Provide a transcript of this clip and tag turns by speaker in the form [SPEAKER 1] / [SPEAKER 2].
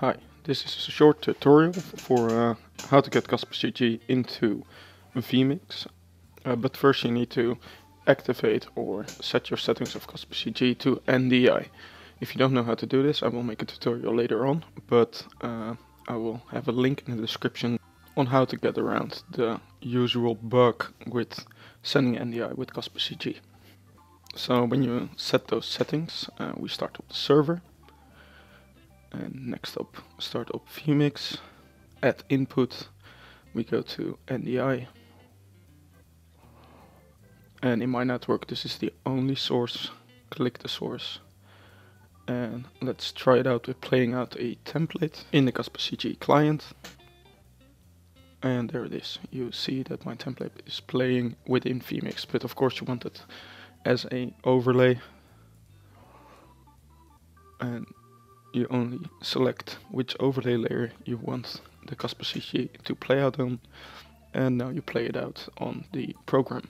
[SPEAKER 1] Hi, this is a short tutorial for uh, how to get CasparCG into vMix. Uh, but first you need to activate or set your settings of CasparCG to NDI. If you don't know how to do this, I will make a tutorial later on, but uh, I will have a link in the description on how to get around the usual bug with sending NDI with CasparCG. So when you set those settings, uh, we start with the server. And next up, start up vMix. At input, we go to NDI. And in my network, this is the only source. Click the source. And let's try it out with playing out a template in the CasparCG client. And there it is. You see that my template is playing within vMix, but of course you want it as a overlay. And you only select which overlay layer you want the CasparCG to play out on and now you play it out on the program.